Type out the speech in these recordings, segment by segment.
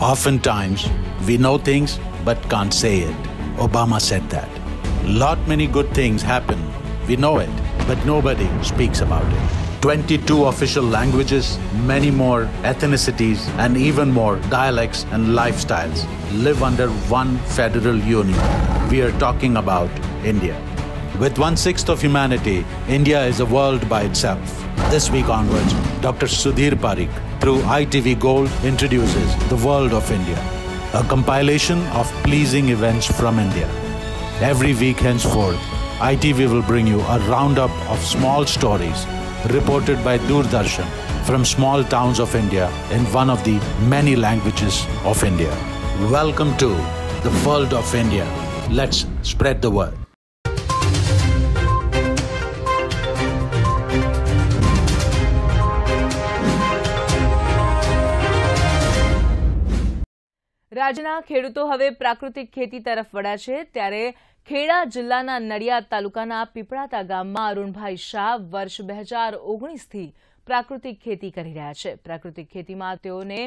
Oftentimes, we know things but can't say it. Obama said that. Lot many good things happen. We know it, but nobody speaks about it. 22 official languages, many more ethnicities, and even more dialects and lifestyles live under one federal union. We are talking about India. With one sixth of humanity, India is a world by itself. This week onwards, Dr. Sudhir Parikh, through ITV Gold, introduces The World of India, a compilation of pleasing events from India. Every week henceforth, ITV will bring you a roundup of small stories reported by Doordarshan from small towns of India in one of the many languages of India. Welcome to the world of India. Let's spread the word. રાજ્યના ખેડૂતો હવે પ્રાકૃતિક ખેતી તરફ વળ્યા છે. ત્યારે ખેડા જિલ્લાના નડિયાદ તાલુકાના પીપળાતા ગામમાં અરુણભાઈ શાહ વર્ષ બે હજાર ઓગણીસથી પ્રાકૃતિક ખેતી કરી રહ્યા છે. પ્રાકૃતિક ખેતીમાં તેઓને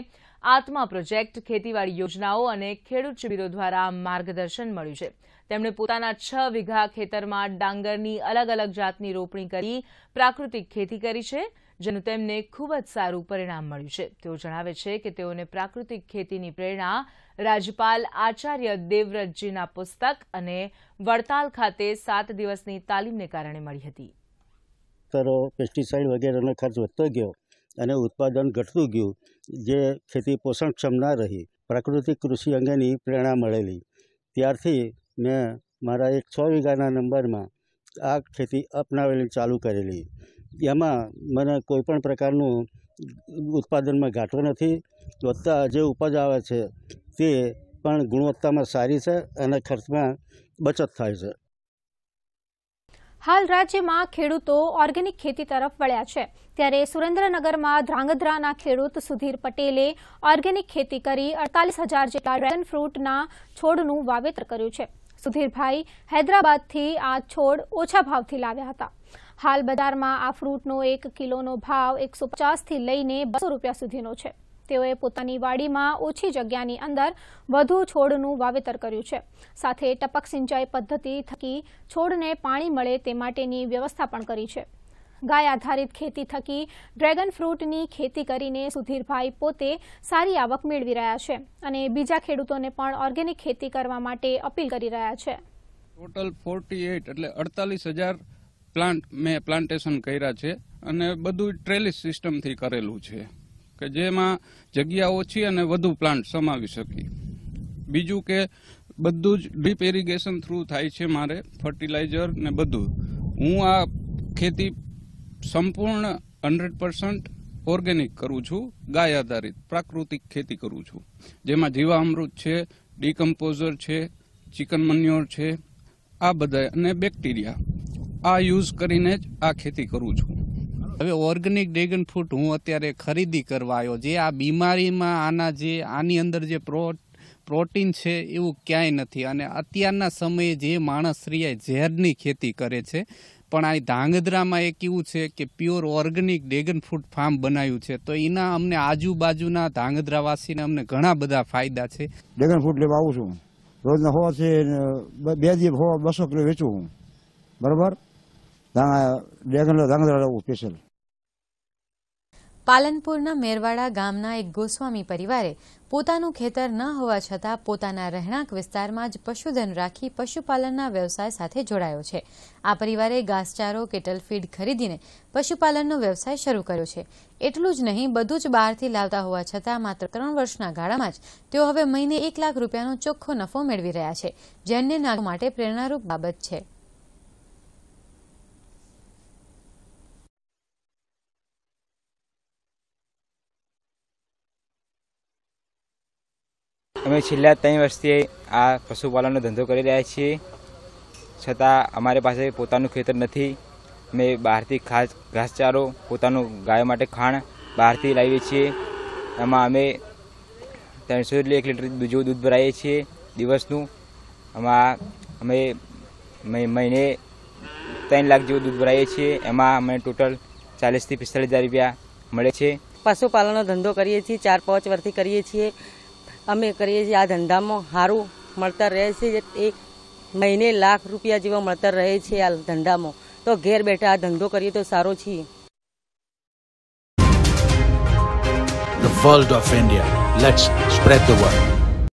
આત્મા પ્રોજેક્ટ, ખેતીવાડી યોજનાઓ અને ખેડૂત શિબિરો દ્વારા માર્ગદર્શન મળ્યું છે. તેમણે પોતાના છ વીઘા ખેતરમાં ડાંગરની અલગ અલગ જાતની રોપણી કરી પ્રાકૃતિક ખેતી કરી છે. જેનું તેમને ખૂબ જ સારું પરિણામ મળ્યું છે. તેઓ જણાવે છે કે તેઓને પ્રાકૃતિક ખેતીની પ્રેરણા રાજ્યપાલ આચાર્ય દેવવ્રતજીના પુસ્તક અને વડતાલ ખાતે સાત દિવસની તાલીમને કારણે મળી હતી. ખાતરો પેસ્ટિસાઇડ વગેરેનો ખર્ચ વધતો ગયો અને ઉત્પાદન ઘટતું ગયું, જે ખેતી પોષણક્ષમ ના રહી, પ્રાકૃતિક કૃષિ અંગેની પ્રેરણા મળેલી. ત્યારથી મેં મારા એક છ વીઘાના નંબરમાં આ ખેતી અપનાવેલી ચાલુ કરેલી. એમાં મને કોઈપણ પ્રકારનું ઉત્પાદનમાં ઘાટો નથી. વધતા જે ઉપજ આવે છે તે પણ ગુણવત્તામાં સારી છે અને ખર્ચમાં બચત થાય છે. હાલ રાજ્યમાં ખેડૂતો ઓર્ગેનિક ખેતી તરફ વળ્યા છે. ત્યારે સુરેન્દ્રનગરમાં ધ્રાંગધ્રાના ખેડૂત સુધીર પટેલે ઓર્ગેનિક ખેતી કરી અડતાલીસ હજાર જેટલા ડ્રેગન ફ્રૂટના છોડનું વાવેતર કર્યું છે. સુધીરભાઈ હૈદરાબાદથી આ છોડ ઓછા ભાવથી લાવ્યા હતા. હાલ બજારમાં આ ફ્રૂટનો એક કિલોનો ભાવ એકસો પચાસથી લઈને બસો રૂપિયા સુધીનો છે. તેઓએ પોતાની વાડીમાં ઓછી જગ્યાની અંદર વધુ છોડનું વાવેતર કર્યું છે. સાથે ટપક સિંચાઈ પદ્ધતિ થકી છોડને પાણી મળે તે માટેની વ્યવસ્થા પણ કરી છે. ગાય આધારિત ખેતી થકી ડ્રેગન ફ્રૂટની ખેતી કરીને સુધીરભાઈ પોતે સારી આવક મેળવી રહ્યા છે અને બીજા ખેડૂતોને પણ ઓર્ગેનિક ખેતી કરવા માટે અપીલ કરી રહ્યા છે. ટોટલ ફોર્ટી એટલે અડતાલીસ પ્લાન્ટ, મેં પ્લાન્ટેશન કર્યા છે અને બધું ટ્રેલિસ સિસ્ટમથી કરેલું છે કે જેમાં જગ્યા ઓછી અને વધુ પ્લાન્ટ સમાવી શકી બીજું કે બધું જ ડ્રીપ ઇરિગેશન થ્રુ થાય છે મારે, ફર્ટિલાઇઝર ને બધું. હું આ ખેતી સંપૂર્ણ હંડ્રેડ પર્સન્ટ ઓર્ગેનિક કરું છું, ગાય આધારિત, પ્રાકૃતિક ખેતી કરું છું. જેમાં જીવામૃત છે, ડીકમ્પોઝર છે, ચિકન મન્યોર છે, આ બધા અને બેક્ટેરિયા. આ યુઝ કરીને જ આ ખેતી કરું છું. હવે ઓર્ગેનિક ડ્રેગન ફ્રૂટ હું અત્યારે ખરીદી કરવા આવ્યો. જે આ બીમારીમાં આના જે આની અંદર જે પ્રો પ્રોટીન છે એવું ક્યાંય નથી. અને અત્યારના સમયે જે માણસ શ્રીએ ઝેરની ખેતી કરે છે પણ આ ધાંગધ્રામાં એક એવું છે કે pure organic dragon fruit farm બનાવ્યું છે તો એના અમને આજુબાજુના ધાંગધ્રાવાસીને અમને ઘણા બધા ફાયદા છે. ડ્રેગન ફ્રૂટ લેવા આવું છું. રોજના હો છે બે દિવસ હોવા બસો કિલો વેચું હું. બરાબર? પાલનપુરના મેરવાડા ગામના એક ગોસ્વામી પરિવારે પોતાનું ખેતર ન હોવા છતાં પોતાના રહેણાંક વિસ્તારમાં જ પશુધન રાખી પશુપાલનના વ્યવસાય સાથે જોડાયો છે. આ પરિવારે ઘાસચારો, કેટલ ફીડ ખરીદીને પશુપાલનનો વ્યવસાય શરૂ કર્યો છે. એટલું જ નહીં, બધું જ બહારથી લાવતા હોવા છતાં માત્ર ત્રણ વર્ષના ગાળામાં જ તેઓ હવે મહિને એક લાખ રૂપિયાનો ચોખ્ખો નફો મેળવી રહ્યા છે જે અન્ય નાગરિકો માટે પ્રેરણારૂપ બાબત છે. અમે છેલ્લા ત્રણ વર્ષથી આ પશુપાલનનો ધંધો કરી રહ્યા છીએ. છતાં અમારી પાસે પોતાનું ખેતર નથી. અમે બહારથી ખાસ ઘાસચારો, પોતાનું ગાયો માટે ખાણ બહારથી લાવીએ છીએ. એમાં અમે ત્રણસો એક લીટર જેવું દૂધ ભરાઈએ છીએ દિવસનું. એમાં અમે મહિને ત્રણ લાખ જેવું દૂધ ભરાઈએ છીએ. એમાં અમે ટોટલ ચાલીસથી પિસ્તાલીસ હજાર રૂપિયા મળે છે. પશુપાલનનો ધંધો કરીએ છીએ, ચાર પાંચ વર્ષથી કરીએ છીએ. અમે કરીએ છીએ આ ધંધામાં સારું મળતર રહે છે એક મહિને લાખ રૂપિયા જેવા મળતર રહે છે આ ધંધામાં તો ઘેર બેઠા આ ધંધો કરીએ તો સારો છીએ The world of India. Let's spread the word.